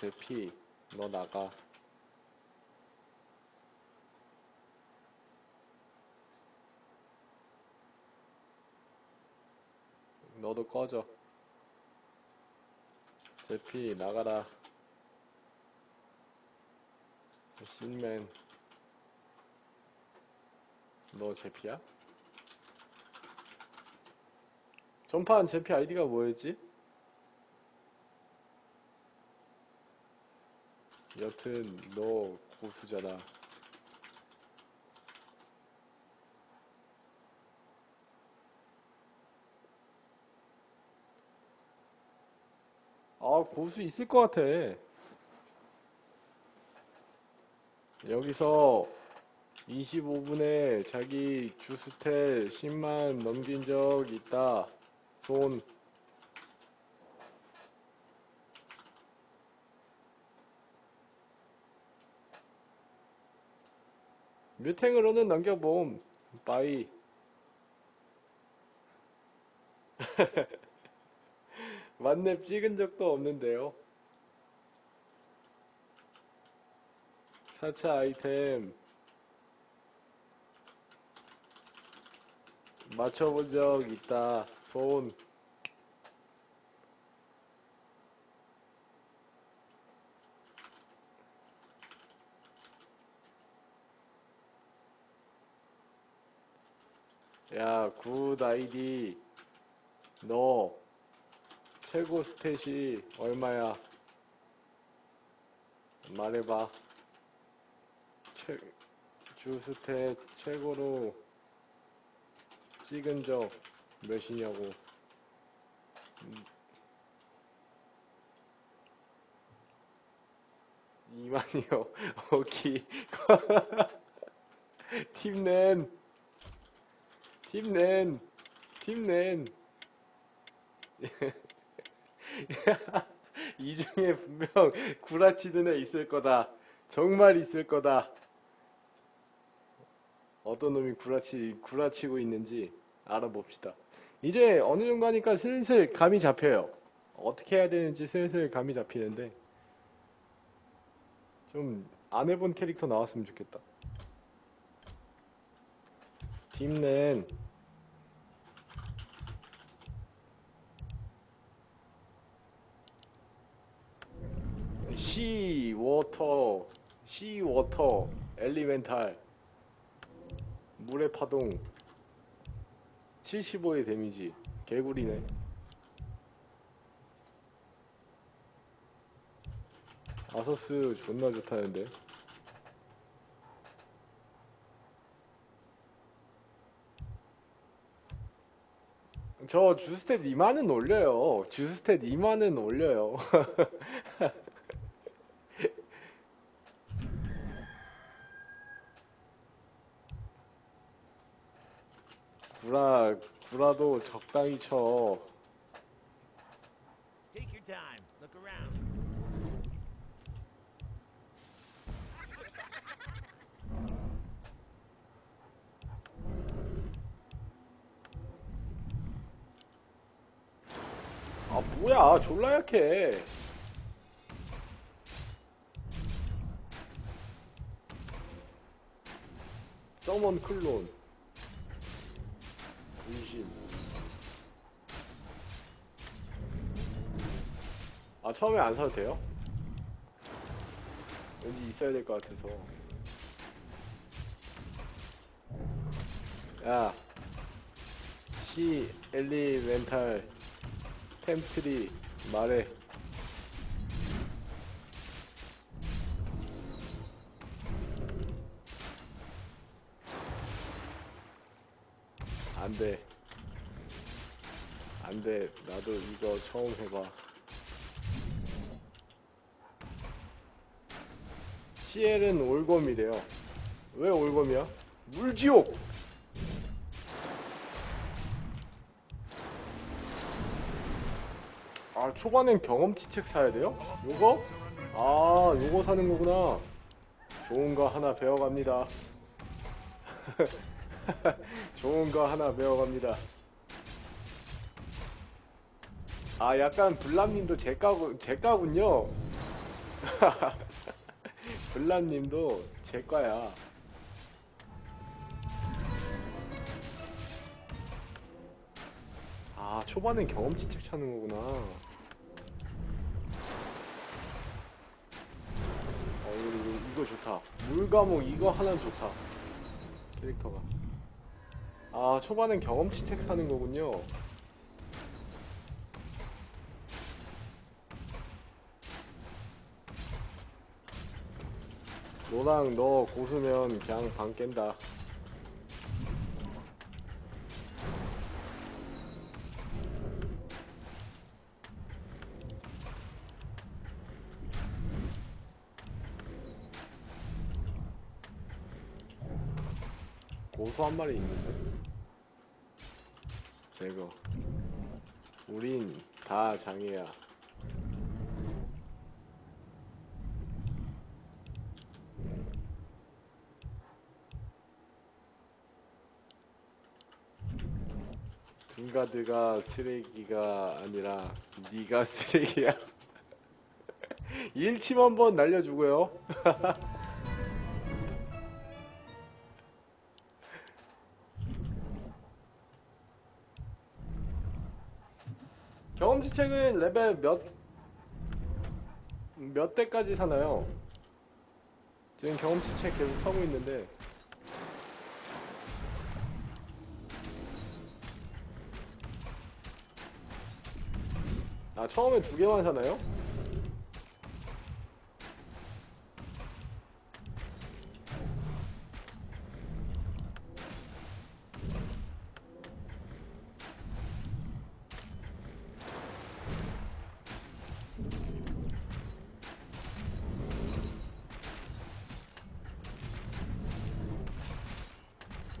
제피 너 나가 너도 꺼져 제피 나가라 신맨 너 제피야? 전판 제피 아이디가 뭐였지? 여튼 너 고수잖아. 아 고수 있을 것 같아. 여기서 25분에 자기 주스텔 10만 넘긴 적 있다. 손. 뮤탱으로는 넘겨봄. 빠이. 만렙 찍은 적도 없는데요. 4차 아이템 맞춰본 적 있다. 손. 야, 굿 아이디. 너 최고 스탯이 얼마야? 말해봐. 최, 주 스탯 최고로 찍은 적 몇이냐고. 음. 2만이요. 오케이. 팀낸. 팀낸. 팀낸. 이 중에 분명 구라치는 애 있을 거다. 정말 있을 거다. 어떤 놈이 구라치, 구라치고 있는지 알아봅시다. 이제 어느 정도 하니까 슬슬 감이 잡혀요. 어떻게 해야 되는지 슬슬 감이 잡히는데, 좀 안 해본 캐릭터 나왔으면 좋겠다. 팀낸 Sea water sea water elemental 물의 파동. 75의 damage. 개구리네. 아서스 존나 좋다는데. 저 주stat 2만은 올려요. 주stat 2만은 올려요 구라 구라도 적당히 쳐. Take your time. Look around. 아 뭐야 졸라 약해. 서먼 클론. 아 처음에 안 사도 돼요? 왠지 있어야 될 것 같아서. 야, 시 엘리멘탈 템트리 말해. 안 돼. 안 돼. 나도 이거 처음 해봐. CL은 올검이래요. 왜 올검이야? 물지옥! 아, 초반엔 경험치 책 사야 돼요? 요거? 아, 요거 사는 거구나. 좋은 거 하나 배워갑니다. 좋은 거 하나 배워갑니다. 아, 약간 블람님도 제까군요. 블란님도 제 과야. 아, 초반엔 경험치 책 찾는 거구나. 어, 이거, 좋다. 물과목 이거 하나 좋다. 캐릭터가. 아, 초반엔 경험치 책 사는 거군요. 너랑 너 고수면 그냥 방 깬다. 고수 한 마리 있는데. 제거. 우린 다 장애야. 둥가드가 쓰레기가 아니라 네가 쓰레기야. 일침 한번 날려주고요. 경험치 책은 레벨 몇, 몇 대까지 사나요? 지금 경험치 책 계속 사고 있는데, 아, 처음에 두 개만 사나요?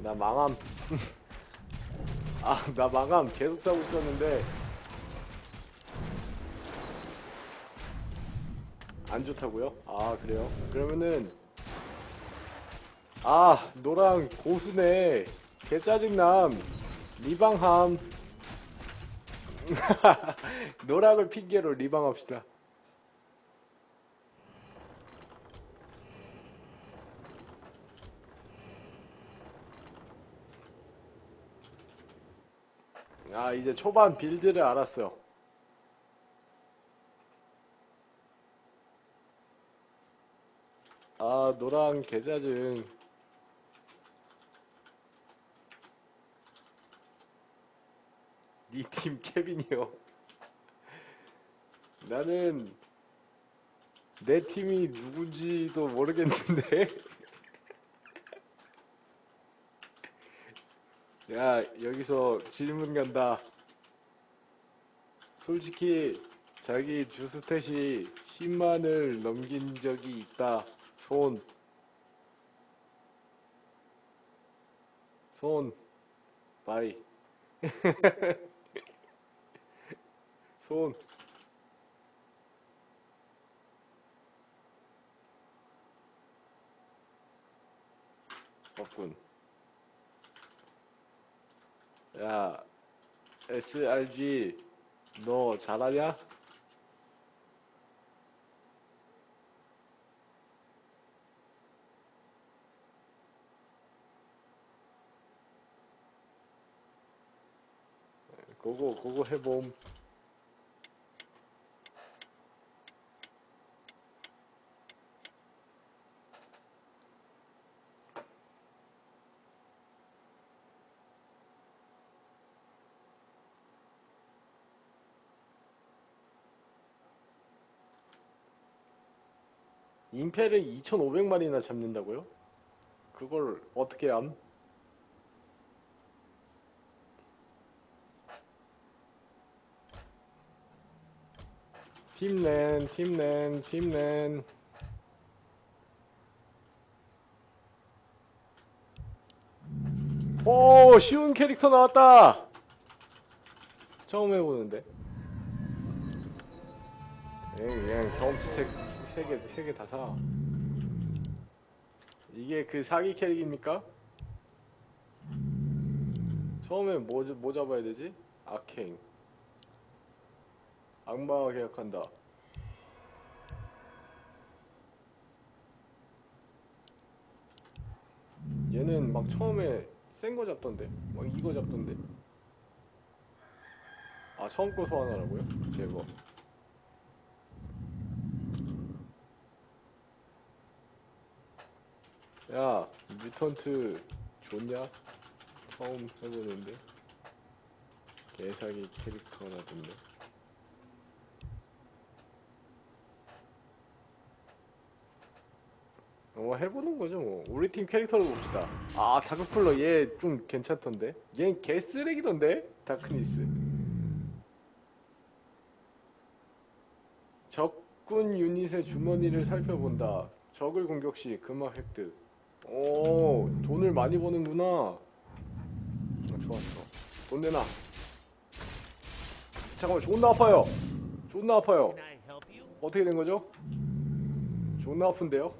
나 망함. 아, 나 망함. 계속 사고 있었는데, 안 좋다고요? 아 그래요? 그러면은 아 노랑 고수네. 개 짜증남. 리방함. 노랑을 핑계로 리방합시다. 아 이제 초반 빌드를 알았어 아, 노랑 계좌증. 니팀 케빈이요. 나는 내 팀이 누군지도 모르겠는데. 야, 여기서 질문 간다. 솔직히 자기 주스탯이 10만을 넘긴 적이 있다. 손. 손. 바이. 손. 없군. 야, SRG, 너 잘하냐? 그거 그거 해봄 임페를 2,500마리나 잡는다고요? 그걸 어떻게 암? 팀랜, 팀랜, 팀랜. 오, 쉬운 캐릭터 나왔다! 처음 해보는데. 그냥 경험치 세, 세 개, 세 개 다 사. 이게 그 사기 캐릭입니까? 처음에 뭐, 뭐 잡아야 되지? 아케인. 악마와 계약한다. 얘는 막 처음에 센 거 잡던데 막 이거 잡던데 아 처음 거 소환하라고요? 제거 야 뮤턴트 좋냐? 처음 해보는데 개사기 캐릭터 하나 듣네 어 해보는 거죠 뭐. 우리 팀 캐릭터를 봅시다. 아 다크쿨러 얘 좀 괜찮던데? 얘 개쓰레기던데? 다크니스. 적군 유닛의 주머니를 살펴본다. 적을 공격 시 금화 획득. 오 돈을 많이 버는구나. 아, 좋아 좋아. 돈 내놔. 잠깐만 존나 아파요. 존나 아파요? 어떻게 된 거죠? 존나 아픈데요?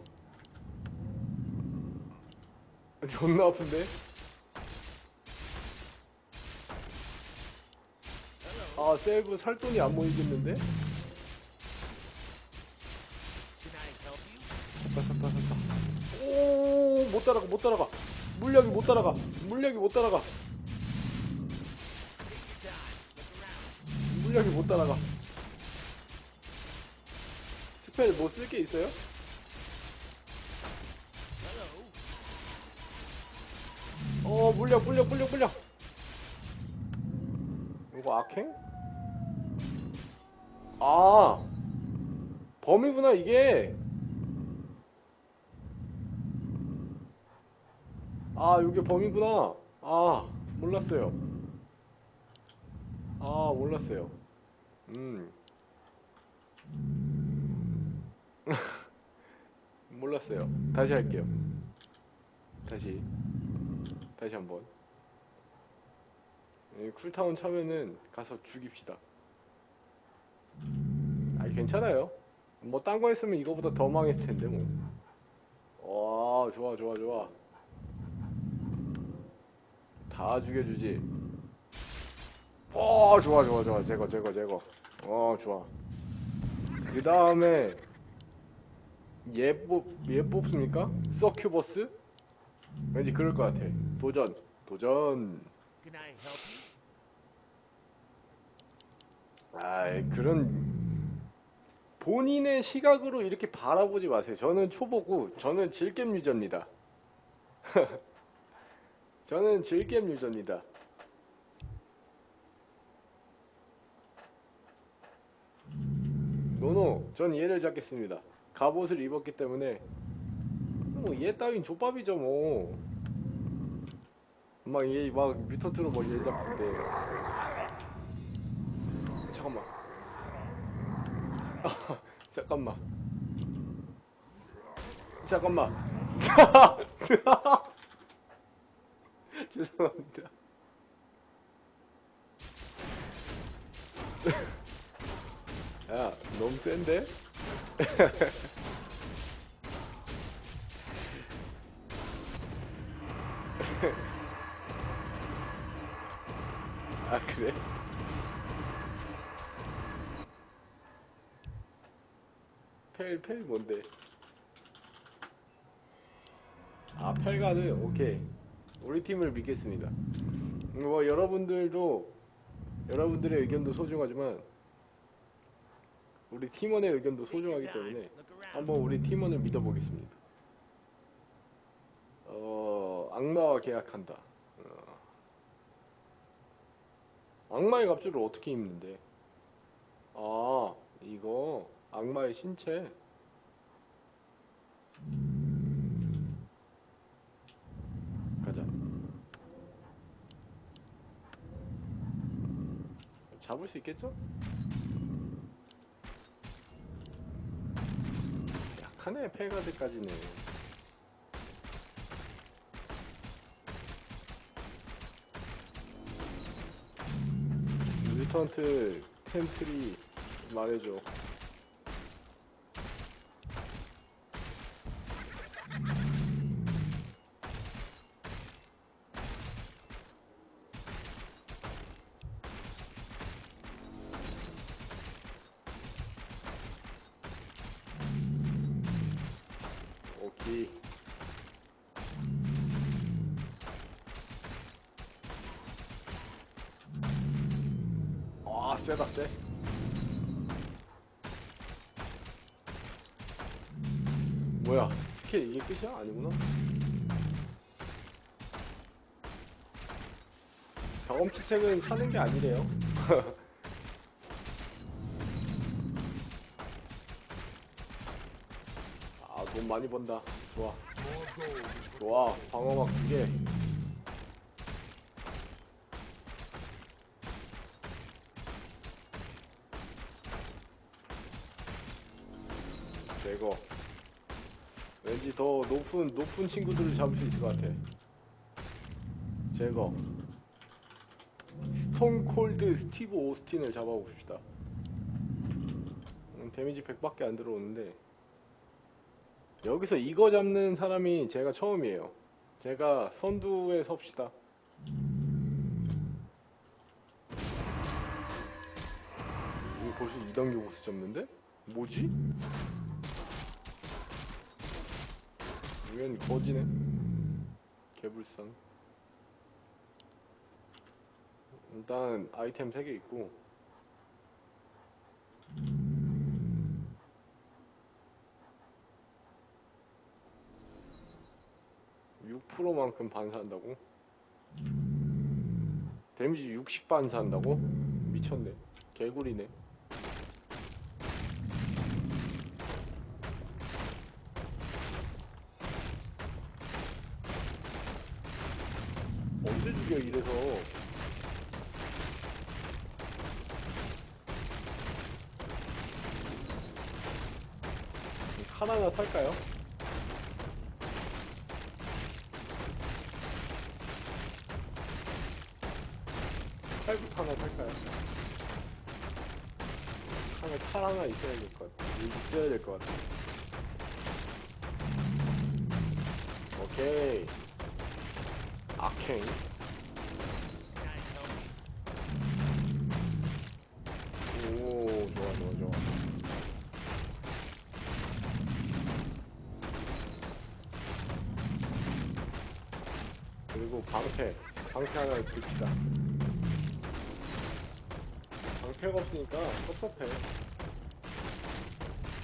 존나 아픈데? 아, 셀브 살 돈이 안 모이겠는데? 샀다, 샀다, 샀다. 오, 못 따라가, 못 따라가. 물력이 못 따라가. 물약이 못 따라가. 물약이 못 따라가. spell 뭐 쓸 게 있어요? 어, 물력, 물력, 물력, 물력. 이거 악행? 아, 범이구나, 이게. 아, 이게 범이구나. 아, 몰랐어요. 아, 몰랐어요. 음. 몰랐어요. 다시 할게요. 다시. 다시 한번. 이 쿨타운 차면은 가서 죽입시다. 아 괜찮아요. 뭐 딴 거 했으면 이거보다 더 망했을 텐데 뭐. 와 좋아 좋아 좋아. 다 죽여주지. 어 좋아 좋아 좋아 제거 제거 제거. 어 좋아. 그 다음에 얘 뽑 얘 뽑습니까? 서큐버스? 왠지 그럴 것 같아. 도전 도전. 아이 그런 본인의 시각으로 이렇게 바라보지 마세요. 저는 초보고 저는 질겜 유저입니다. 저는 질겜 유저입니다. 노노, 전 얘를 잡겠습니다. 갑옷을 입었기 때문에 뭐얘 따윈 족밥이죠 뭐. 막 얘 막 뮤턴트로 뭐얘 잡는데. 잠깐만. 잠깐만. 잠깐만. 죄송합니다. 야, 너무 센데? 아, 그래? 펠, 펠 뭔데? 아, 펠가드? 오케이. 우리 팀을 믿겠습니다. 뭐, 여러분들도, 여러분들의 의견도 소중하지만, 우리 팀원의 의견도 소중하기. 때문에. 한번 우리 팀원을 믿어보겠습니다. 어, 악마와 계약한다. 어. 악마의 갑주를 어떻게 입는데? 아, 이거 악마의 신체. 가자. 잡을 수 있겠죠? 약하네, 펠가드까지는. 뮤턴트 텐트리 말해줘. 경험치 책은 사는 게 아니래요. 아, 돈 많이 번다. 좋아. 좋아. 방어막 두 개. 제거. 왠지 더 높은, 높은 친구들을 잡을 수 있을 것 같아. 제거. 스톤 콜드 스티브 오스틴을 잡아봅시다. 음, 데미지 100밖에 안 들어오는데 여기서 이거 잡는 사람이 제가 처음이에요. 제가 선두에 섭시다. 이거 벌써 2단계 보스 잡는데? 뭐지? 웬 거지네? 개불쌍. 일단 아이템 3개 있고 육 프로만큼 반사한다고? 데미지 60 반사한다고? 미쳤네 개구리네 언제 죽여 이래서 칼 하나 살까요? 칼부터 하나 살까요? 하나 칼 하나 있어야 될 것 같아. 있어야 될 것 같아. 오케이. 아케인. Guys, help me. 오, 좋아, 좋아, 좋아. 그리고 방패. 방패 하나 듭시다. 방패가 없으니까 섭섭해.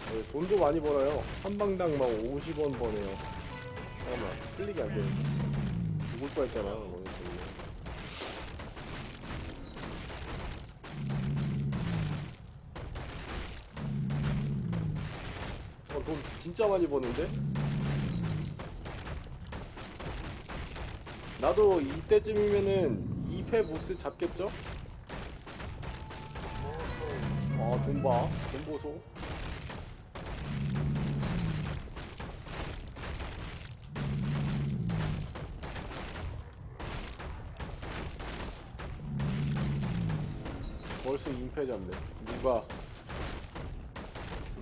어, 돈도 많이 벌어요. 한 방당 막 50원 버네요. 잠깐만, 클릭이 안 돼. 죽을 뻔 했잖아, 오늘 때문에. 어, 돈 진짜 많이 버는데? 나도 이때쯤이면은 2패 보스 잡겠죠? 아, 돈 봐. 돈 보소. 벌써 2패 잡네. 누가?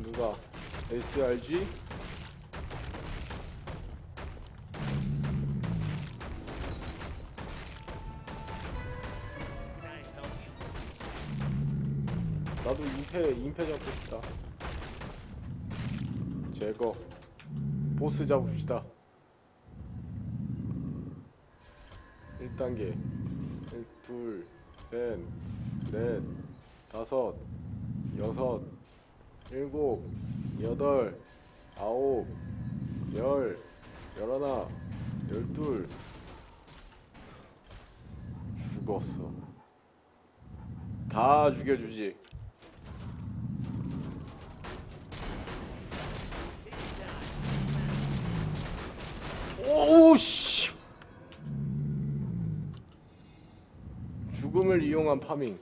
누가? SRG? 잡고 싶다. 제거. 보스 잡읍시다. 1단계. 1, 2, 셋, 넷, 다섯, 여섯, 일곱, 여덟, 아홉, 열, 열하나, 열둘. 죽었어. 다 죽여주지. 오씨. 죽음을 이용한 파밍.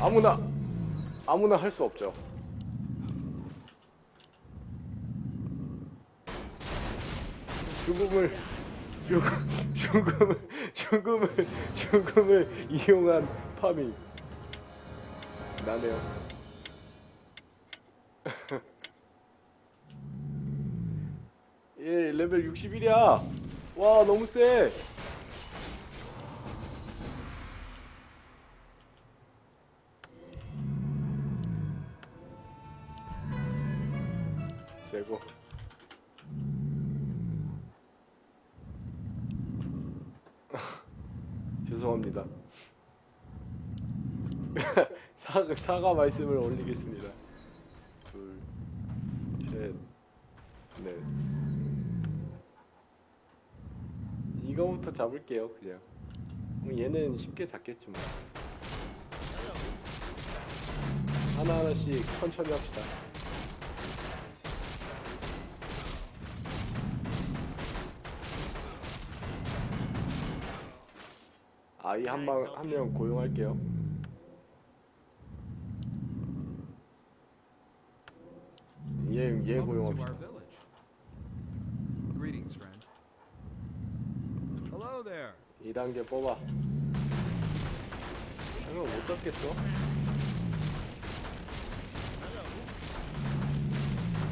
아무나 아무나 할 수 없죠. 죽음을 죽음, 죽음을 죽음을 죽음을 이용한 파밍. 나네요. 예, 레벨 61이야. 와, 너무 세. 제거. 죄송합니다. 사, 사과 말씀을 올리겠습니다. 둘, 셋, 넷. 이거부터 잡을게요, 그냥. 뭐 얘는 쉽게 잡겠지 뭐. 하나하나씩 천천히 합시다. 아이 한방한 명 고용할게요. 얘, 얘 고용합시다. village. Greetings, friend. Hello there. 2단계 뽑아. 이거 못 잡겠어?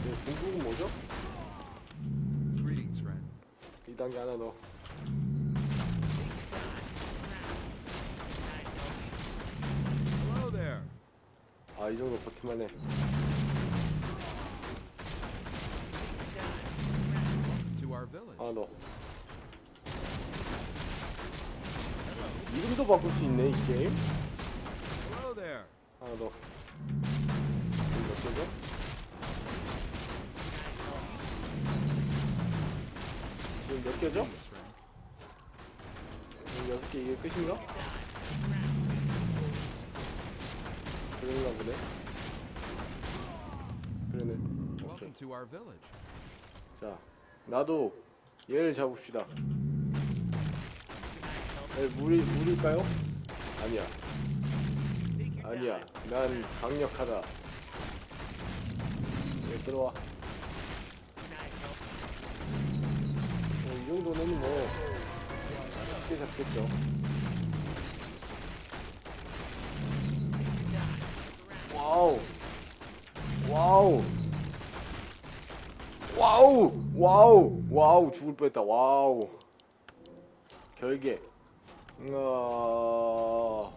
얘 궁극은 뭐죠? Greetings, friend. 2단계 하나 there. 아, 이 정도 버티만 해. Welcome to our village. 하나 더. 이름도 바꿀 수 있네, 이 게임. 하나 더. 개죠? 지금 몇 개죠? 지금 여섯 개 이게 끝인가? 그런가 보네. 그러네. 오케이. 자, 나도 얘를 잡읍시다. 에, 무리 무리일까요? 아니야. 아니야. 난 강력하다. 얘 들어와. 어, 이 정도는 뭐 쉽게 잡겠죠. Wow. Wow. Wow. Wow. Wow. 죽을 뻔했다. Wow. 결계. 우와.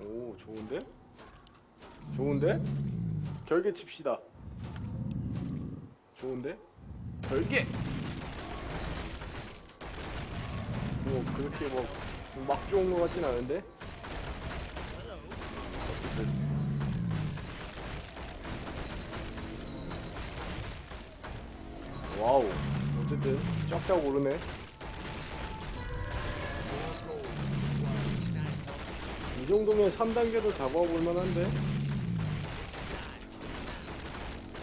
오, 좋은데? 좋은데? 결계 칩시다. 좋은데? 결계! 뭐, 그렇게 뭐, 막 좋은 것 같진 않은데? 와우. 어쨌든, 쫙쫙 오르네. 정도면 3단계도 잡아볼 만한데?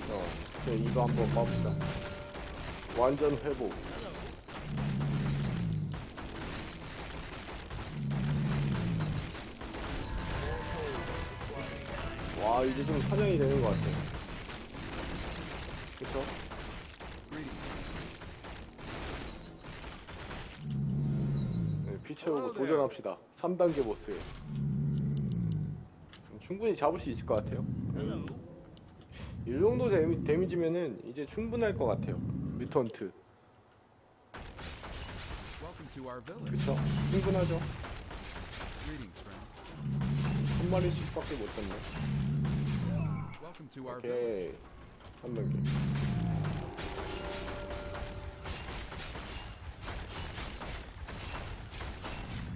어, 네, 이거 한번 봅시다. 완전 회복. 와, 이제 좀 사냥이 되는 것 같아. 그쵸? 네, 피 채우고 도전합시다. 3단계 보스. 충분히 잡을 수 있을 것 같아요. 음, 이 정도 데미, 데미지면은 이제 충분할 것 같아요. 뮤턴트. 그쵸? 충분하죠? 한 마리씩 밖에 못 잡네. 오케이. 한 단계.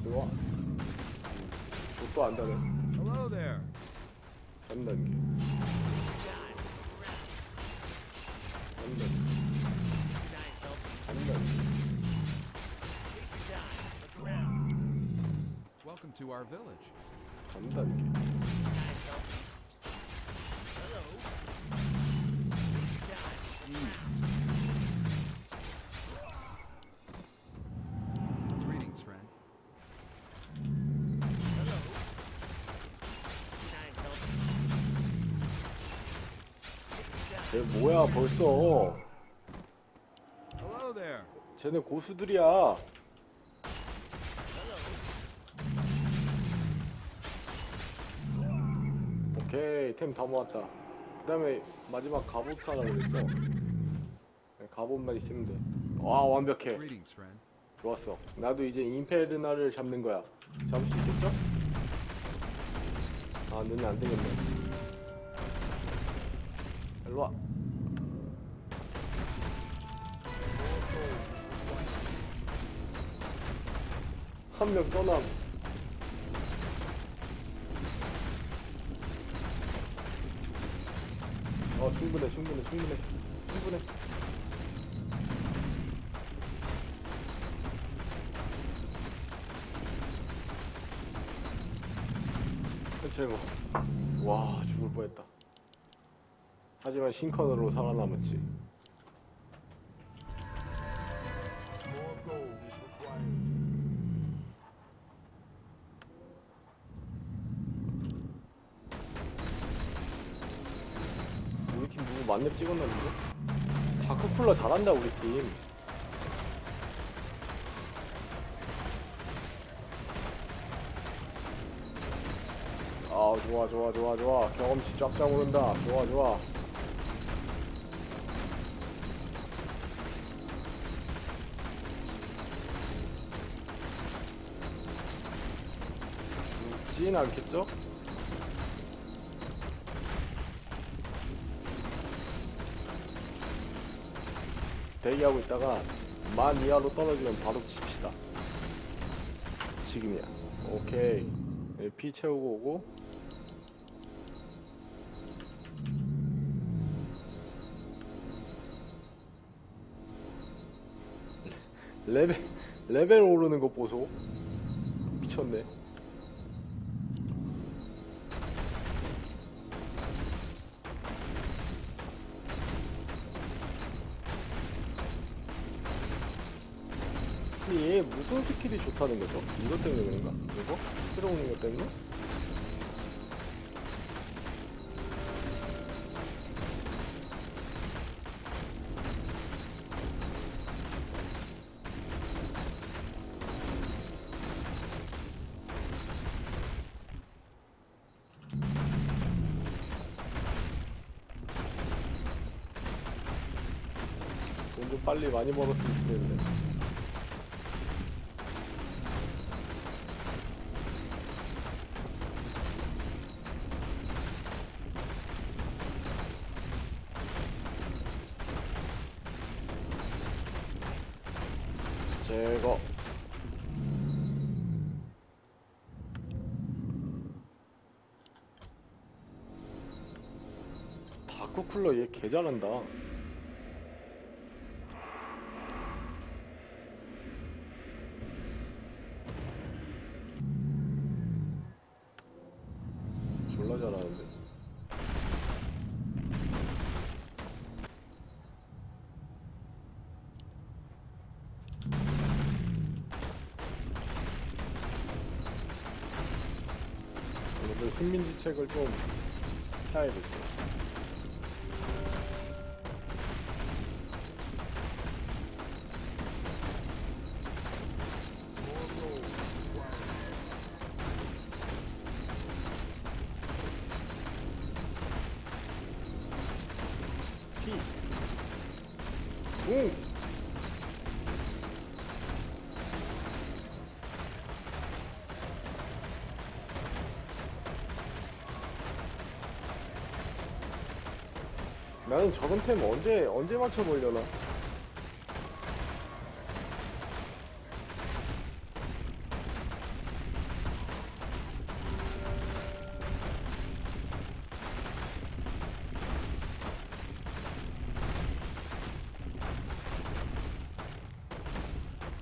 들어와. 족도 안 다네. Hello there. 3단계. 3단계. 3단계. Welcome to our village. 3단 쟤 뭐야 벌써. 쟤네 고수들이야. 오케이 템 다 모았다. 그 다음에 마지막 갑옷 사라 그랬죠? 네, 갑옷만 있으면 돼. 와 완벽해. 좋았어. 나도 이제 임페르나를 잡는 거야. 잡을 수 있겠죠? 아 눈이 안 되겠네. 일로 와. 한 명 떠남. 어, 충분해, 충분해, 충분해. 충분해. 최고. 뭐. 와, 죽을 뻔했다. 하지만 신컨으로 살아남았지. 잘한다 우리 팀. 아 좋아 좋아 좋아 좋아. 경험치 쫙쫙 오른다. 좋아 좋아. 죽진 않겠죠? 대기하고 있다가 만 이하로 떨어지면 바로 칩시다. 지금이야. 오케이. 네, 피 채우고 오고. 레벨 레벨 오르는 거 보소. 미쳤네 스킬이 좋다는 거죠? 이것 때문에 그런가? 이거? 들어오는 것 때문에? 빨리 많이 벌었으면 개 잘한다 졸라 잘하는데 오늘 훈민지 책을 좀 사야겠어. 나는 저건 템 언제 언제 맞춰보려나?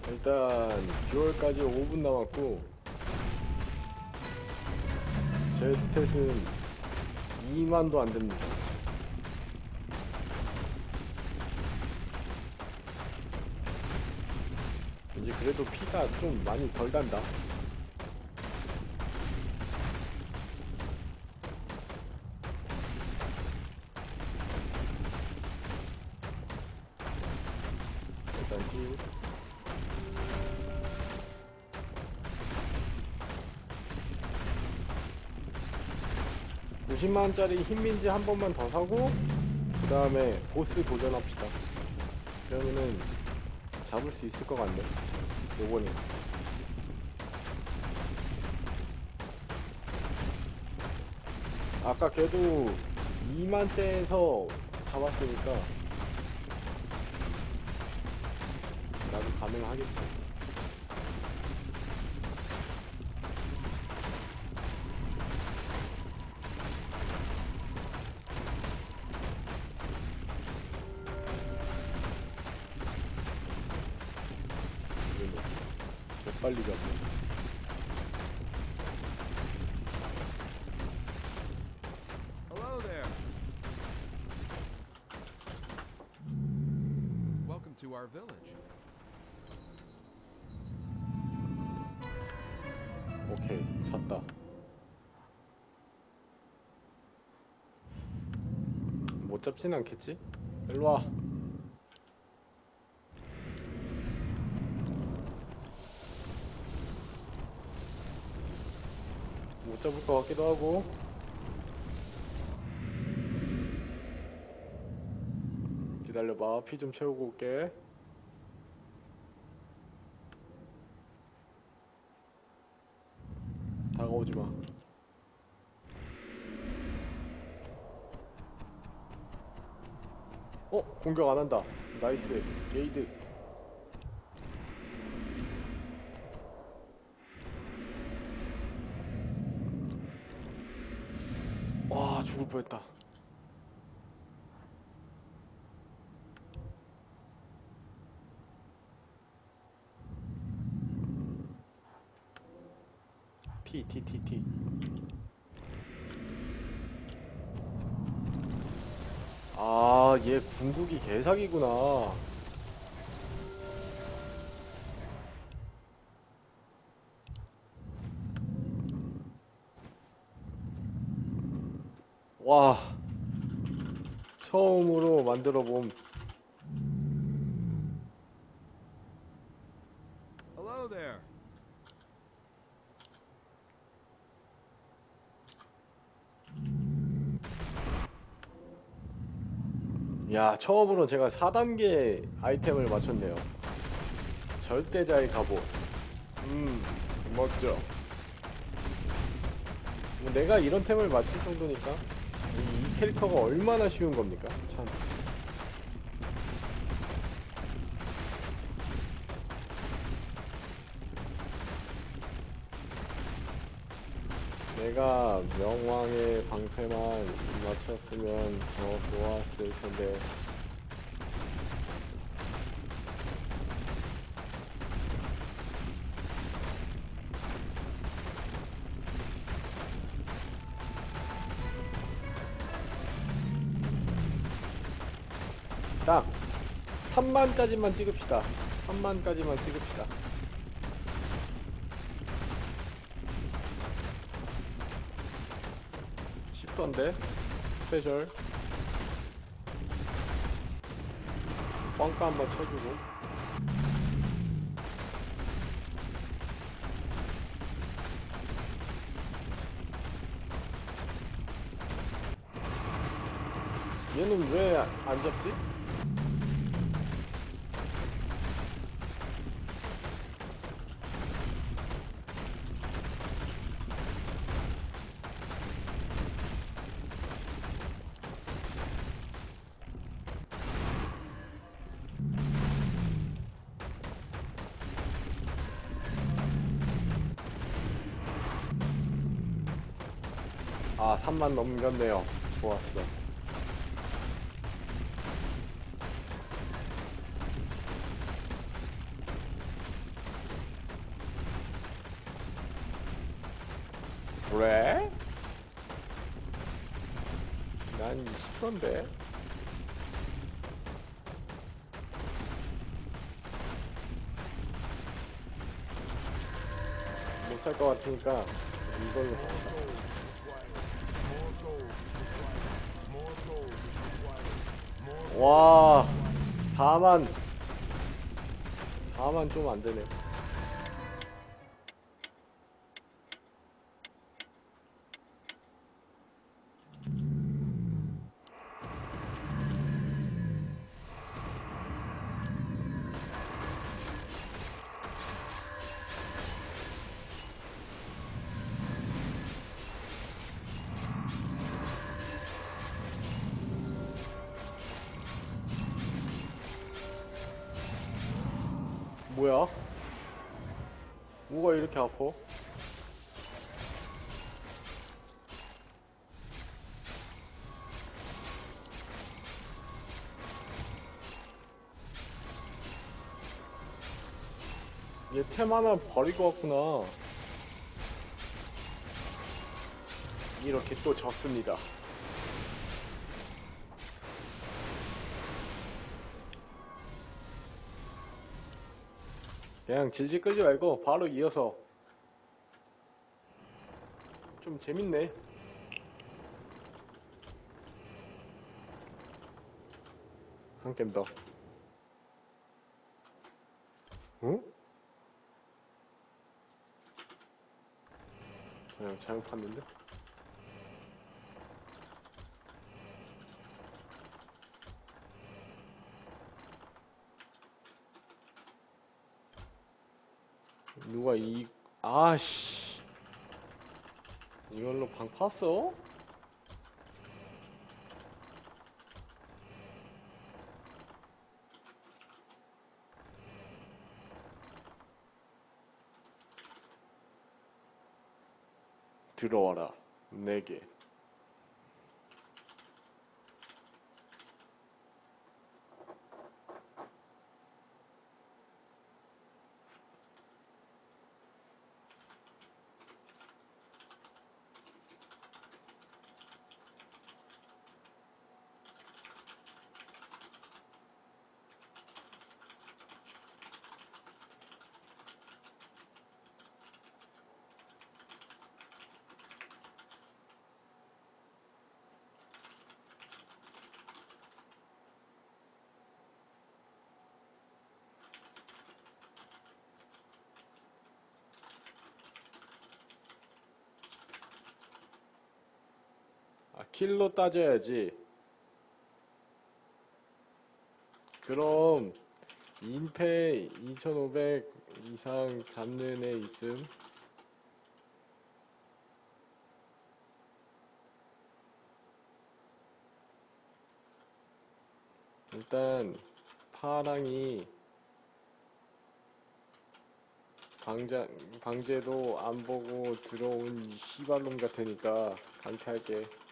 일단 듀얼까지 5분 남았고 제 스탯은 2만도 안 됩니다. 이제 그래도 피가 좀 많이 덜 단다. 일단 쭉. 90만원짜리 흰민지 한 번만 더 사고 그 다음에 보스 도전합시다 그러면은 잡을 수 있을 것 같네 요번에. 아까 걔도 2만대에서 잡았으니까 나도 가능하겠지 못 잡진 않겠지? 일로 와. 못 잡을 것 같기도 하고. 기다려봐. 피 좀 채우고 올게. 다가오지 마. 어? 공격 안 한다. 나이스. 게이드. 와, 죽을 뻔했다. T T T. 아, 얘 궁극이 개사기구나. 와, 처음으로 만들어 본 야, 처음으로 제가 4단계 아이템을 맞췄네요. 절대자의 갑옷. 음, 멋져. 뭐 내가 이런 템을 맞출 정도니까 이, 이 캐릭터가 얼마나 쉬운 겁니까? 참. 내가 명왕의 방패만 맞췄으면 더 좋았을 텐데. 딱 3만까지만 찍읍시다. 3만까지만 찍읍시다. 쉽 던데. 스페셜. 뻥까 한번 쳐주고. 얘는 왜 안 잡지? 아 3만 넘겼네요. 좋았어. 그래? 난 20%인데. 못 살 것 같으니까 이걸로 합시다. More gold is required. More gold is required. More 와 4만 4만 좀 안 되네 템 하나 버리고 왔구나. 이렇게 또 졌습니다. 그냥 질질 끌지 말고 바로 이어서 좀 재밌네. 한 게임 더. 어? 그냥 잘못 봤는데? 누가 이, 아씨. 이걸로 방 팠어? 들어와라, 내게. 아, 킬로 따져야지. 그럼 인페 2500 이상 잡는 애 있음? 일단 파랑이 방자, 방제도 안 보고 들어온 이 씨발놈 같으니까 강퇴할게.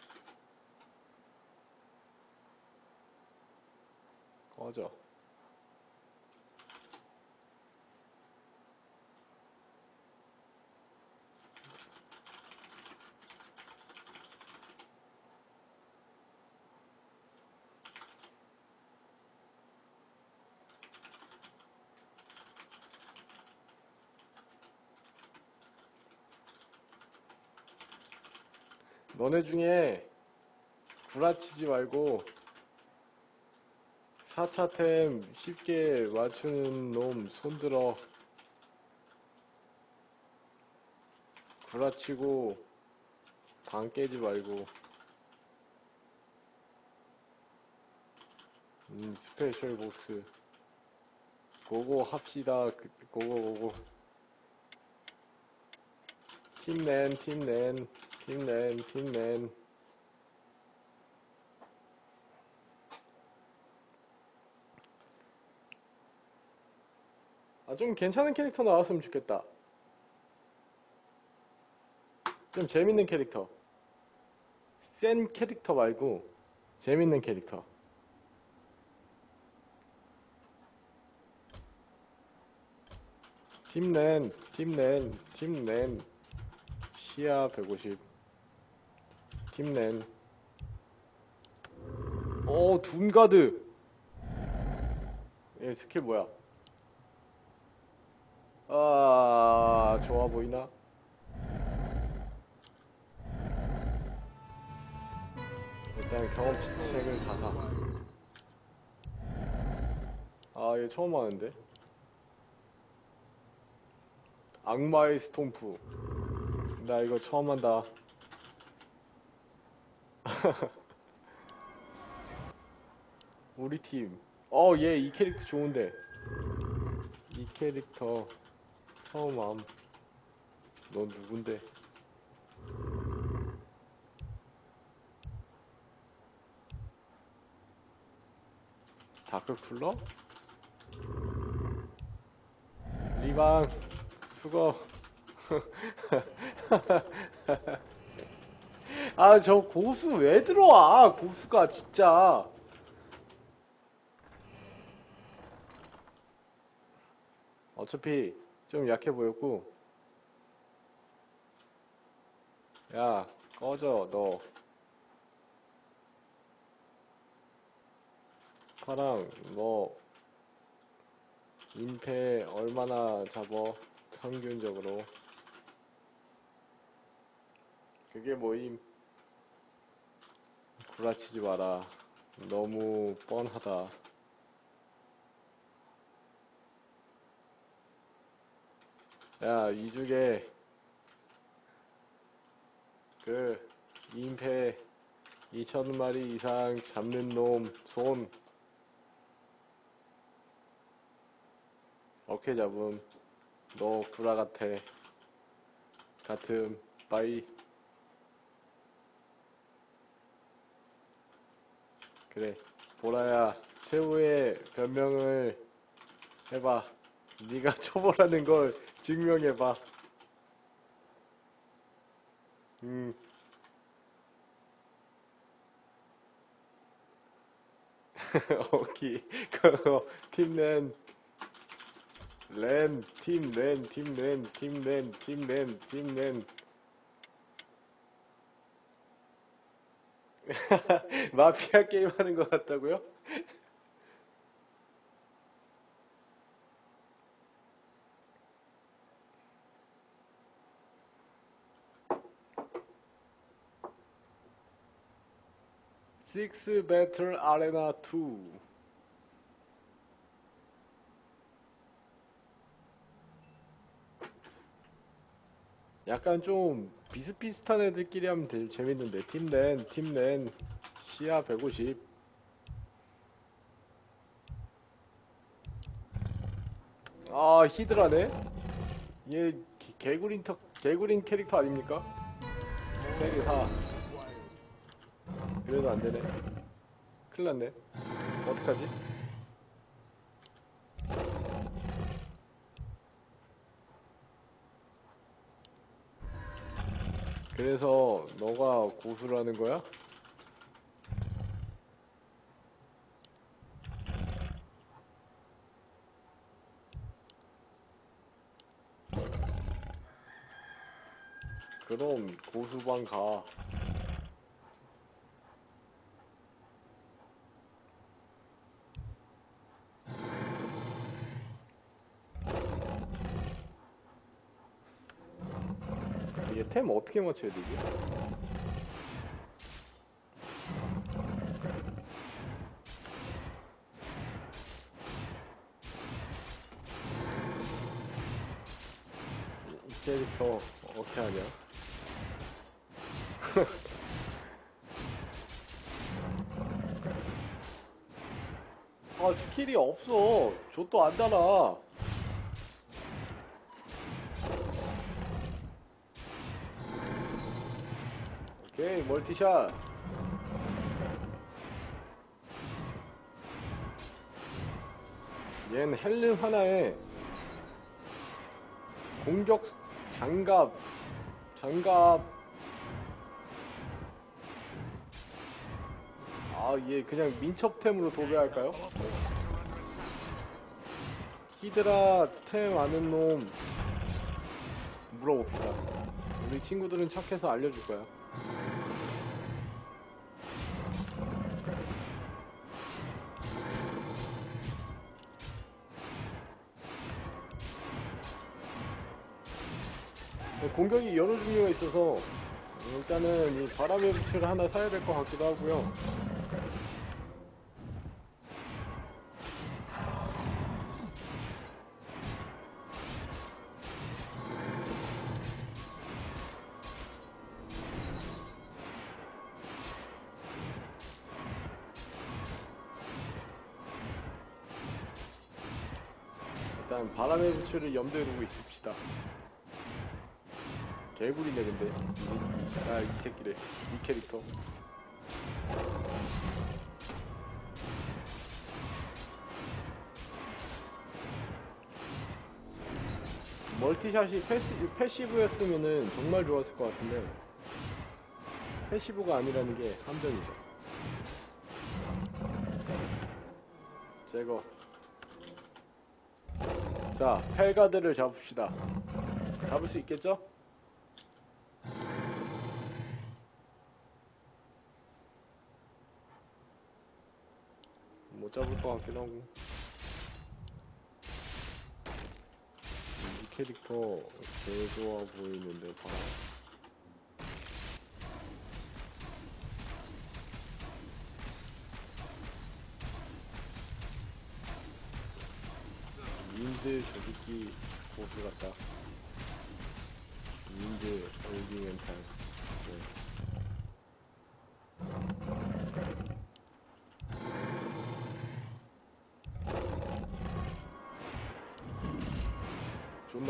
꺼져. 너네 중에 구라치지 말고 4차템 쉽게 맞추는 놈 손들어. 구라치고 방 깨지 말고. 음 special 보스. Go go 합시다. 그, go go go go. 팀낸 팀낸 팀낸 팀낸 좀 괜찮은 캐릭터 나왔으면 좋겠다. 좀 재밌는 캐릭터. 센 캐릭터 말고 재밌는 캐릭터. 팀낸, 팀낸, 팀낸. 시야 150. 팀낸. 오, 둠가드. 얘 스킬 뭐야? 아, 좋아 보이나? 일단 경험치 책을 다 사. 아, 얘 처음 하는데? 악마의 스톰프. 나 이거 처음 한다. 우리 팀. 어, 얘 이 캐릭터 좋은데. 이 캐릭터 처음 함. 넌 누군데? 다크 쿨러? 리방 수고. 아, 저 고수 왜 들어와? 고수가 진짜. 어차피 좀 약해 보였고. 야 꺼져 너. 파랑 너. 인패 얼마나 잡어 평균적으로? 그게 뭐임? 구라치지 마라. 너무 뻔하다 야 이 중에 그 인패 2천마리 이상 잡는 놈 손. 어케 잡음. 너 구라 같아. 같음. 빠이. 그래 보라야 최후의 변명을 해봐 네가 초보라는 걸 증명해봐 음 오케이 그거 팀낸 렌, 팀 렌, 팀 렌, 팀 렌, 팀 렌, 팀 렌. 마피아 게임 하는 것 같다고요? 식스 배틀 아레나 2 약간 좀 비슷비슷한 애들끼리 하면 되게 재밌는데 팀렌, 팀렌, 시야 150 아 히드라네? 얘 개- 개구린 터, 개구린 캐릭터 아닙니까? 세개 사. 그래도 안 되네. 큰일 났네. 어떡하지? 그래서 너가 고수라는 거야? 그럼 고수방 가. 이게 템 어떻게 맞춰야 되지? 이- 이 캐릭터 어떻게 하냐? 아 스킬이 없어. 좆도 안 달아. 오케이 멀티샷. 얘는 헬름 하나에 공격 장갑 장갑. 아얘 그냥 민첩템으로 도배할까요? 히드라 템 아는 놈 물어봅시다. 우리 친구들은 착해서 알려줄 거야 공격이 여러 종류가 있어서 일단은 이 바람의 부츠를 하나 사야 될 것 같기도 하고요. 일단 바람의 부츠를 염두에 두고 있읍시다. 개구리네 근데. 아 이 새끼래 이 캐릭터. multi shot이 passi, passive였으면은 정말 좋았을 것 같은데. passive가 아니라는 게 함정이죠. 제거. 자, 펠가드를 잡읍시다. 잡을 수 있겠죠? 잡을 것 같긴 하고. 이 캐릭터 개 좋아 보이는데, 봐. 인들 저새끼 보스 같다. 인들 얼기 멘탈. 네.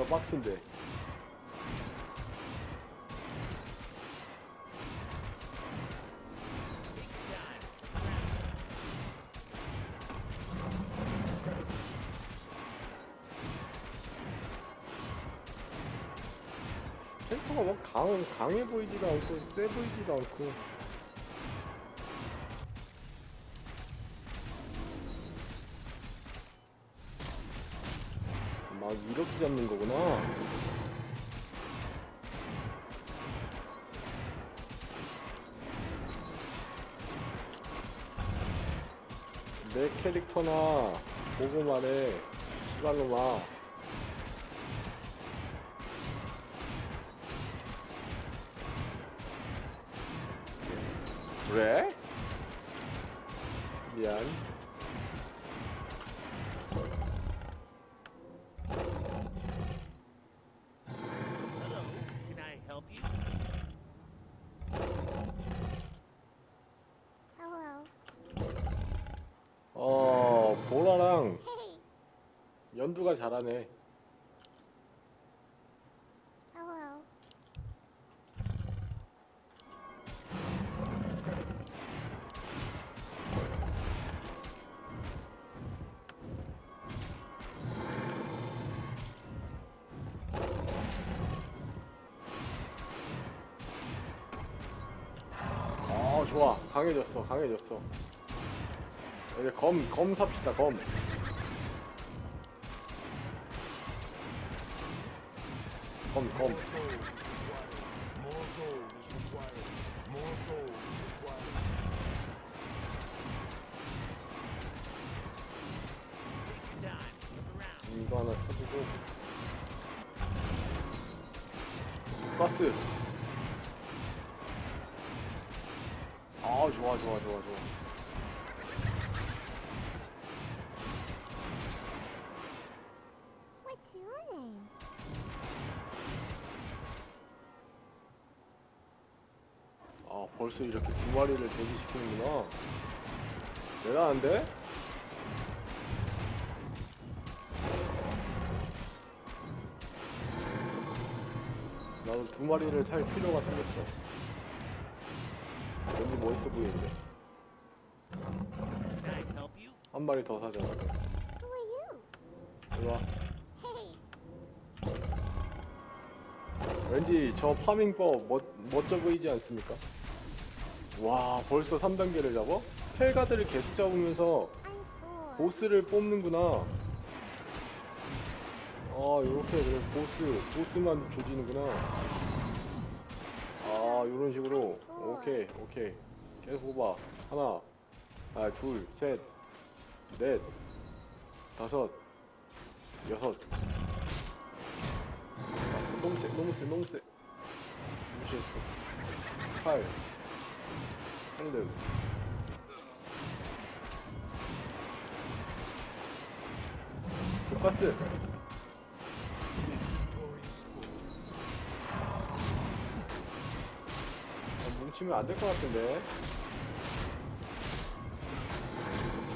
빡친데. 캐릭터가 막 강, 강해 보이지도 않고 세 보이지도 않고 막 이렇게 잡는 거구나 내 캐릭터나 보고 말해 시발로마 그래? 강해졌어, 강해졌어. 이제 검, 검 삽시다, 검. 검, 검. 아, 벌써 이렇게 두 마리를 대기시키는구나. 대단한데? 나도 두 마리를 살 필요가 생겼어. 왠지 멋있어 보이는데. 한 마리 더 사자. 나도. Who are you? 이리 와. Hey. 왠지 저 파밍법 멋, 멋져 보이지 않습니까? 와, 벌써 3단계를 잡아? 펠가드를 계속 잡으면서. 보스를 뽑는구나. 아, 요렇게 그래 보스, 보스만 조지는구나. 아, 요런 식으로. 오케이, 오케이. 계속 뽑아. 하나, 아, 둘, 셋, 넷, 다섯, 여섯. 아, 너무 세, 너무 세, 너무 세. 무시했어. 팔, 한들. 독가스. 아, 뭉치면 안 될 것 같은데.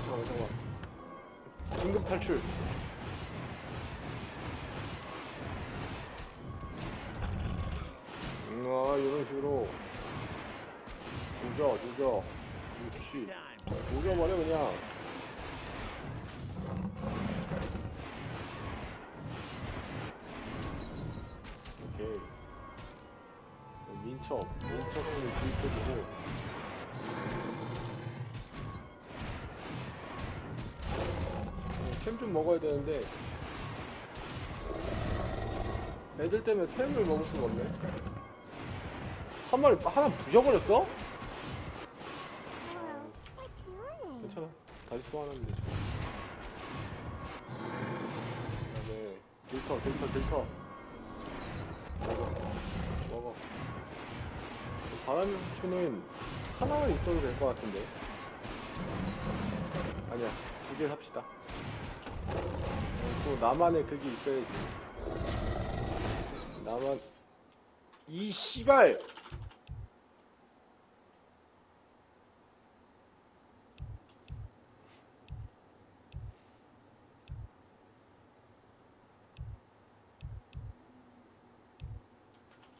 잠깐만, 잠깐만. 긴급 탈출. 음, 아, 이런 식으로. 조져, 조져. 그렇지. 조져버려, 그냥. 오케이. 민첩, 민첩을 구입해주고. 캠좀 먹어야 되는데 애들 때문에 템을 먹을 수가 없네. 한 마리 하나 부셔버렸어? Hello. What's your name? 괜찮아. 다시 소환하면 되지. 그다음에 길터, 길터, 길터. 먹어, 먹어. 바람 추는 하나만 있어도 될 것 같은데. 아니야, 두 개 삽시다. 어, 또 나만의 그게 있어야지. 나만 이 씨발.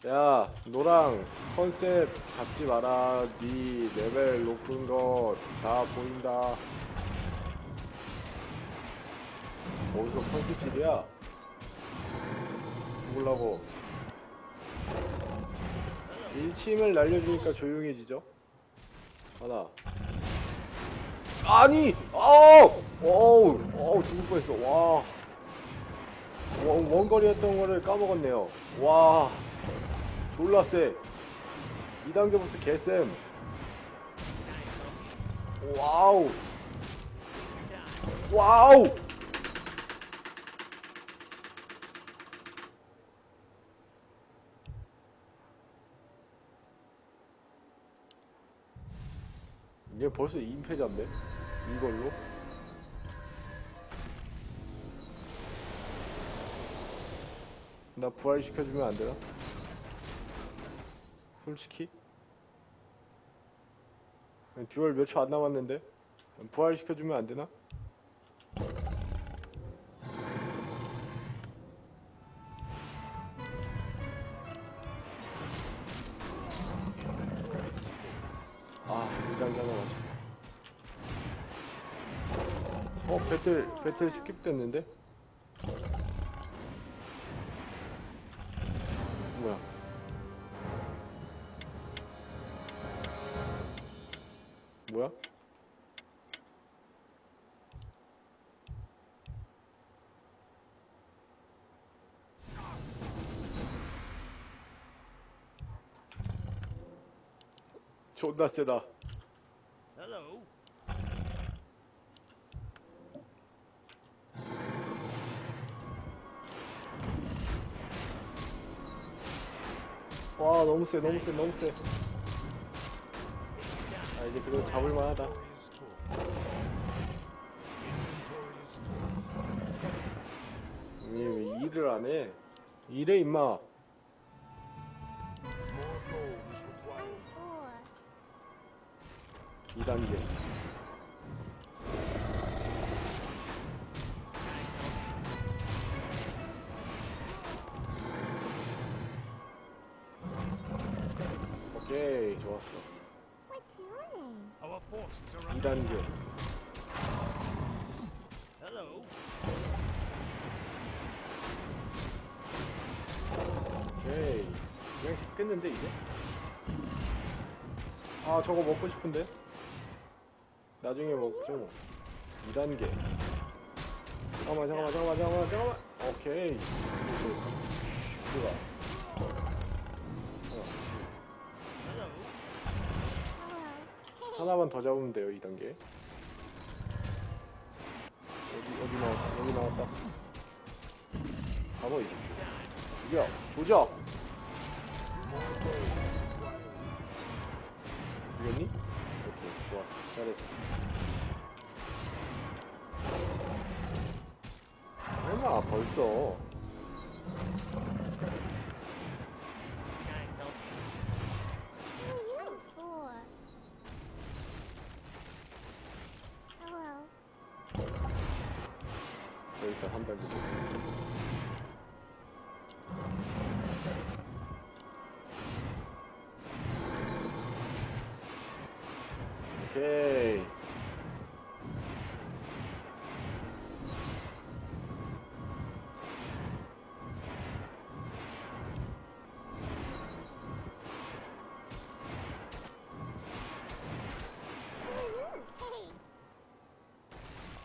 야, 노랑 컨셉 잡지 마라. 네 레벨 높은 거 다 보인다. 어디서 컨셉질이야? 죽을라고. 일침을 날려주니까 조용해지죠? 하나. 아니! 어우! 어우! 어우, 죽을 뻔했어. 와. 원, 원거리였던 거를 까먹었네요. 와. 졸라 세. 2단계 보스 개쌤. 와우. 와우. 얘 벌써 2인패 잡네? 이걸로? 나 부활시켜주면 안 되나? 솔직히? 듀얼 몇 초 안 남았는데? 부활시켜주면 안 되나? 아, 2단계 하나 맞췄다. 어, 배틀, 배틀 스킵 됐는데? 존나 세다. 와 너무 세 너무 세 너무 세. 아 이제 그래도 is full. 왜, 왜 일을 안 해? 일해 임마. 2단계. 오케이 좋았어. What's your name? Our forces are 2단계. Hello. 오케이. 그냥 됐겠는데 이제? 아 저거 먹고 싶은데? 나중에 먹죠 뭐. 2단계. 잠깐만 잠깐만 잠깐만 잠깐만 잠깐만. 오케이. Hello. 하나만 더 잡으면 돼요 2단계. 어디 어디 나왔다 여기 나왔다. 잡아 이 새끼. 죽여 required. 죽였니? 오케이 좋았어 잘했어 설마 벌써. 저 일단 한 단계 됐어 오케이.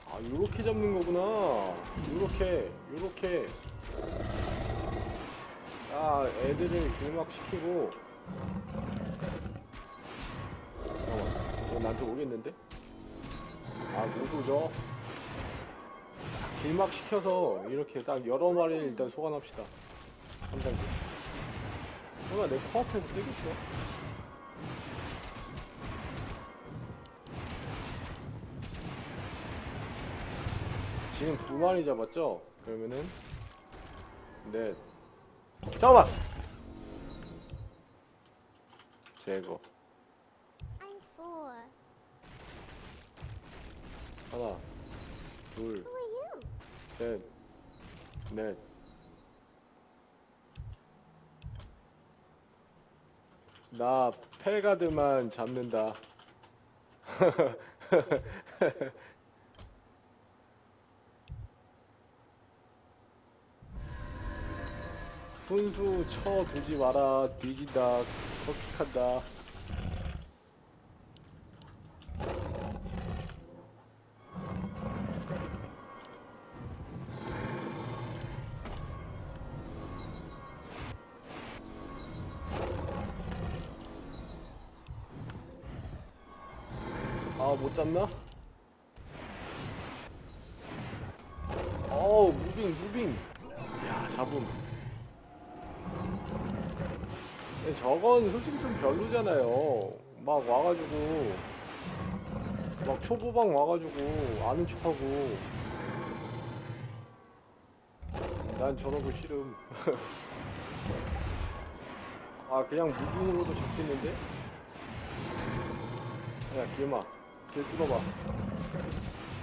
아 요렇게 잡는 거구나. 요렇게 요렇게. 아 애들을 길막시키고 이거 나한테 오겠는데? 아 못 오죠? 딱 길막 시켜서 이렇게 딱 여러 마리 일단 소환합시다 3단계 설마 내 코앞에서 뜨겠어? 지금 두 마리 잡았죠? 그러면은 넷 잠깐만! 제거 하나 둘? 셋, 넷. 나 펠가드만 잡는다. 훈수 쳐두지 마라. 뒤진다. 컵킥한다. 잡나? 어우, moving, moving. 야, 잡음. 저건 솔직히 좀 별로잖아요. 막 와가지고, 막 초보방 와가지고, 아는 척하고. 난 저런 거 싫음. 아, 그냥 moving으로도 잡겠는데? 야 기음아 길 뚫어봐.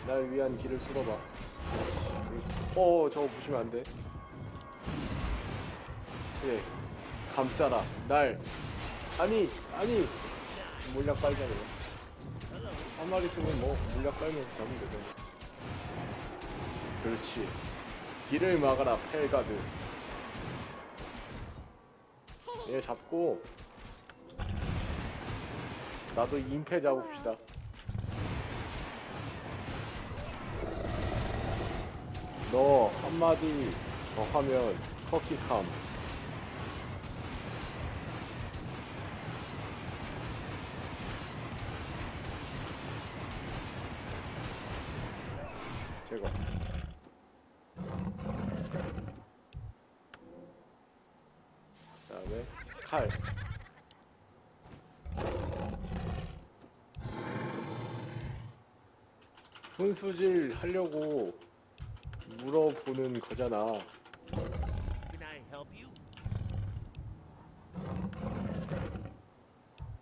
날 위한 길을 뚫어봐. 어 저거 부시면 안돼. 예 감싸라. 날. 아니 아니. 물약 빨자 그래 한 마리 쓰면 뭐 물약 빨면서 잡으면 되잖아 그렇지. 길을 막아라 펠가드. 얘 잡고. 나도 임패 잡읍시다. 너 한마디 더 하면 커킥함. 제거. 그다음에 칼. 훈수질 하려고 물어보는 거잖아. Can I help you?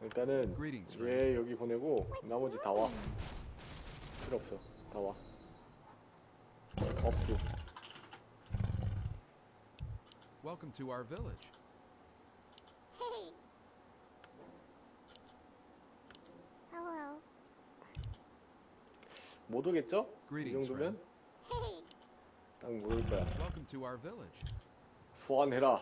일단은 Greetings, 얘 여기 보내고 나머지 다 와. 필요 없어. 다 와. 없어. Welcome to our village. Hey. Hello. 못 오겠죠? 이 Greetings, 정도면. 딱못올 거야. Welcome to our village. 소환해라.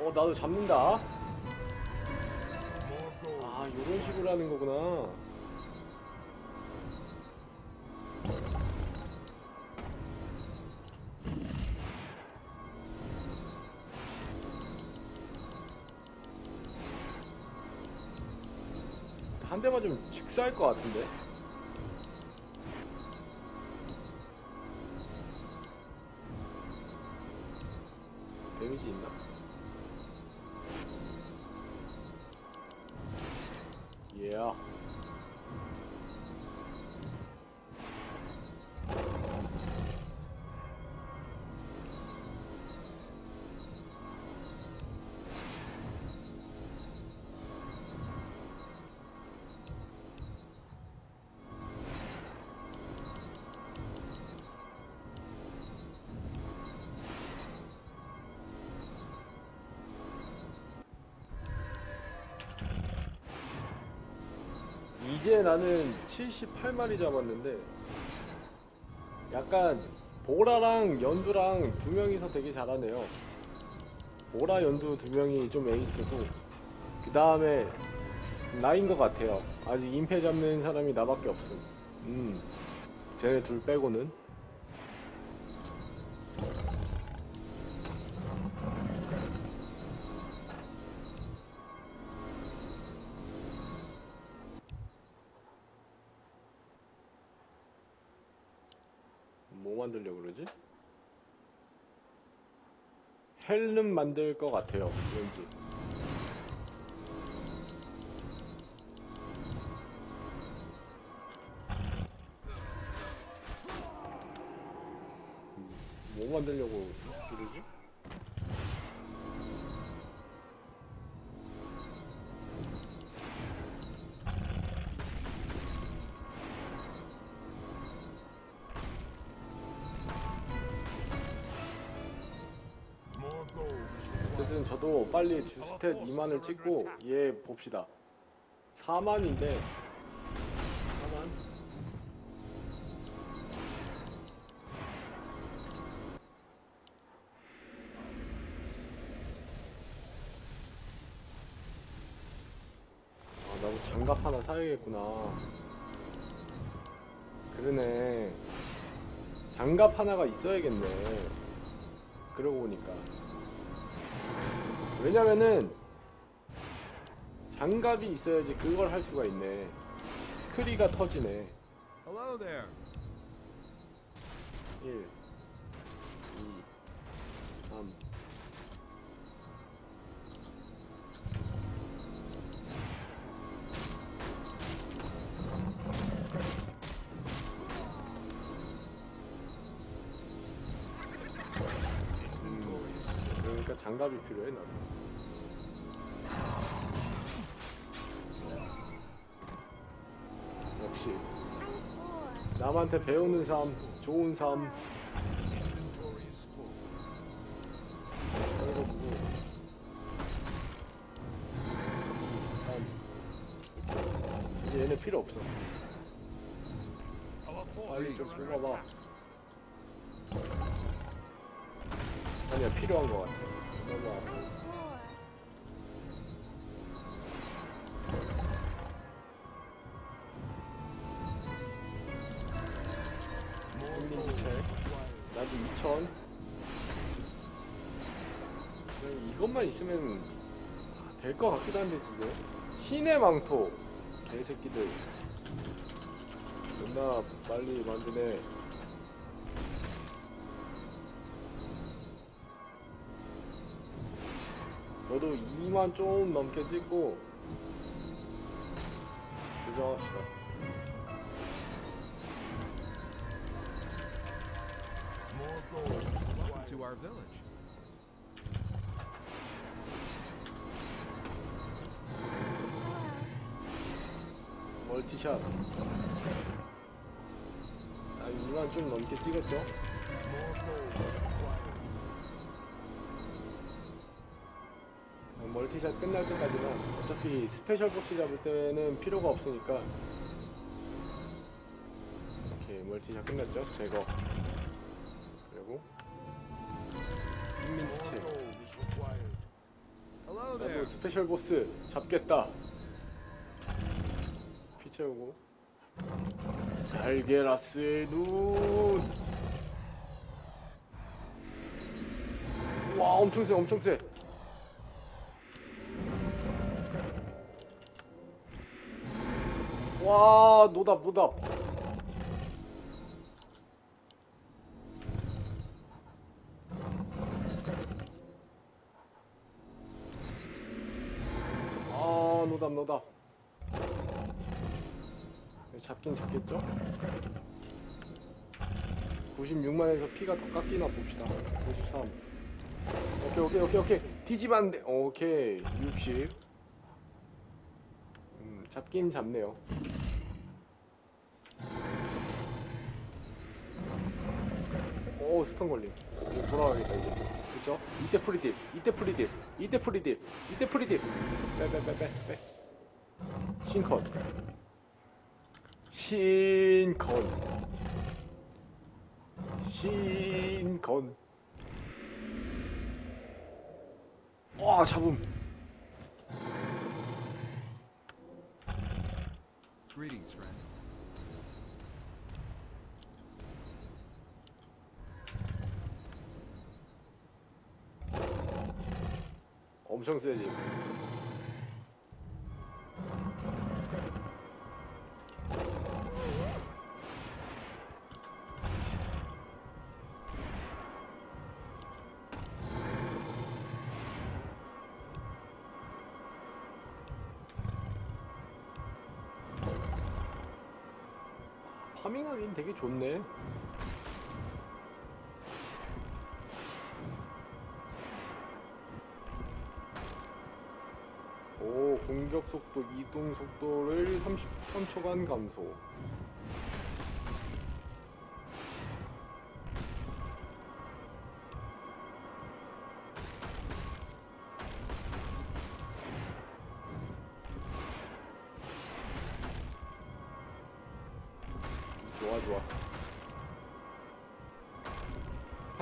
어 나도 잡는다. 아 이런 식으로 하는 거구나. 좀 직사할 것 같은데. 이제 나는 78마리 잡았는데 약간 보라랑 연두랑 두 명이서 되게 잘하네요. 보라 연두 두 명이 좀 에이스고 그 다음에 나인 것 같아요. 아직 임패 잡는 사람이 나밖에 없음. 음, 쟤네 둘 빼고는. 헬름 만들 것 같아요, 왠지. 빨리 주스탯 2만을 찍고 얘 봅시다. 4만인데 4만? 아 나도 장갑 하나 사야겠구나. 그러네. 장갑 하나가 있어야겠네. 그러고 보니까. 왜냐면은 장갑이 있어야지 그걸 할 수가 있네. 크리가 터지네. Hello there. 1, 2, 3. 음, 그러니까 장갑이 필요해 나도. 남한테 배우는 삶, 좋은 삶. 이것만 있으면 될 것 같기도 한데, 진짜. 신의 망토. 개새끼들. 존나 빨리 만드네. 저도 2만 좀 넘게 찍고 조정합시다. 어, multi shot 끝날 때까지만 어차피 special 보스 잡을 때는 필요가 없으니까 오케이 multi shot 끝났죠? 제거 그리고. Hello there. 나도 special 보스 잡겠다 피 채우고 살게라스의 눈 엄청 세, 엄청 세. 와, 노답, 노답. 아, 노답, 노답. 잡긴 잡겠죠? 96만에서 피가 더 깎이나 봅시다. 53. 오케이, 오케이, 오케이, 오케이. 돼. 오케이. 60. 음, 잡긴 잡네요. 오, stun 걸림. 돌아가겠다, 이제. 그쵸? 이때 프리딜, 이때 프리딜, 이때 프리딜, 이때 프리딜. 빼, 빼, 빼, 빼, 빼. 신컨. 신컨. 신컨. 와 잡음. 엄청 세지. 되게 좋네. 오, 공격 속도, 이동 속도를 33초간 감소.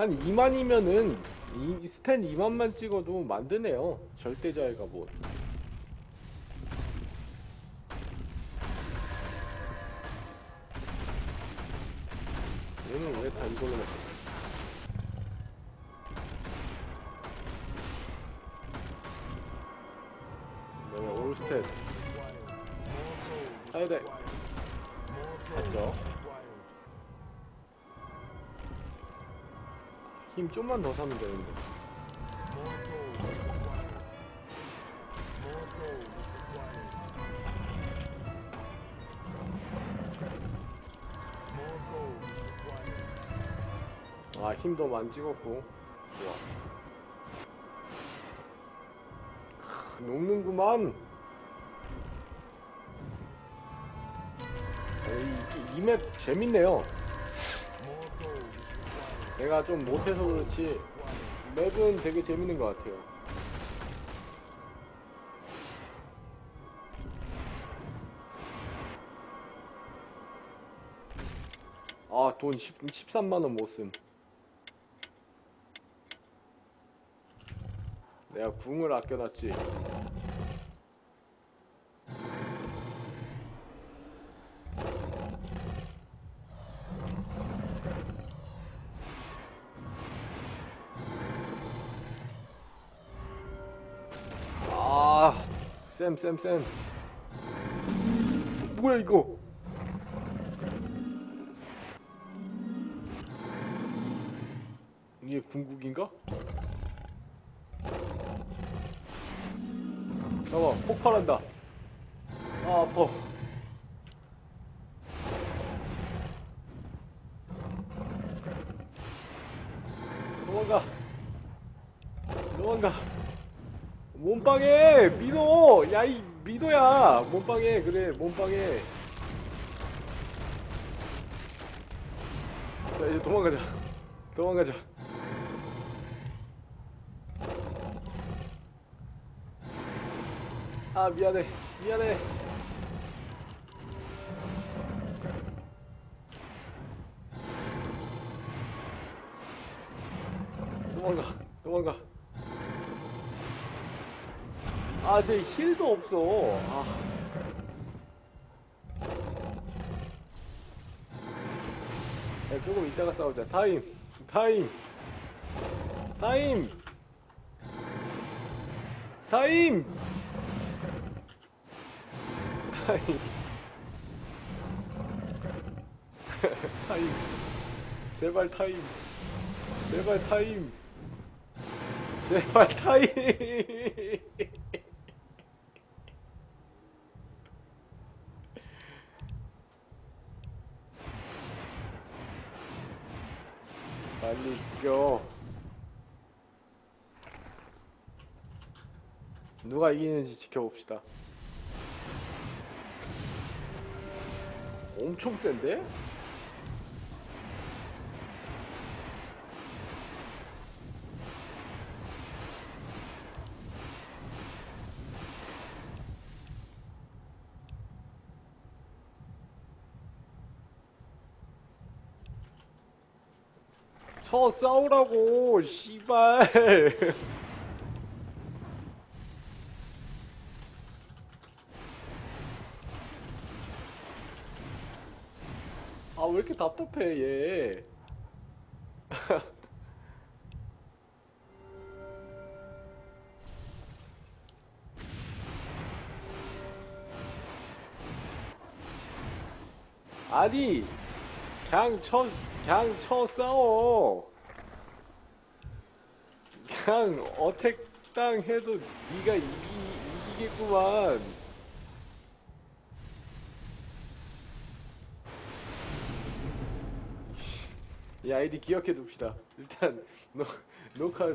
한 2만이면은 이, 스탠 2만만 찍어도 만드네요. 절대자의 갑옷. 얘는 왜 다 이걸로 맞췄지? 그다음에 올스탯 사야 돼. 힘 좀만 더 사면 되는데. 아 힘도 많이 찍었고 좋아. 크, 녹는구만. 아, 이맵 재밌네요. 내가 좀 못해서 그렇지 맵은 되게 재밌는 것 같아요. 아, 돈 10, 13만원 못 쓴. 내가 궁을 아껴놨지. 쌤, 쌤, 쌤. 뭐야, 이거? 이게 궁극인가? 잠깐, 폭발한다. 아, 아파. 도망가. 도망가. 몸빵해! 민호! 야, 이 민호야! 몸빵해, 그래, 몸빵해. 자, 이제 도망가자. 도망가자. 아, 미안해. 미안해. 도망가. 도망가. 아, 쟤 힐도 없어. 아. 야, 조금 이따가 싸우자. 타임. 타임. 타임. 타임. 타임. 타임. 제발 타임. 제발 타임. 제발 타임. 빨리 죽여. 이기는지 지켜봅시다. 엄청 센데? 쳐 싸우라고 씨발 답답해 얘. 아니 그냥 쳐 그냥 쳐 싸워. 그냥 어택당 해도 네가 이기, 이기겠구만. 이 아이디 기억해 둡시다. 일단 녹, 녹화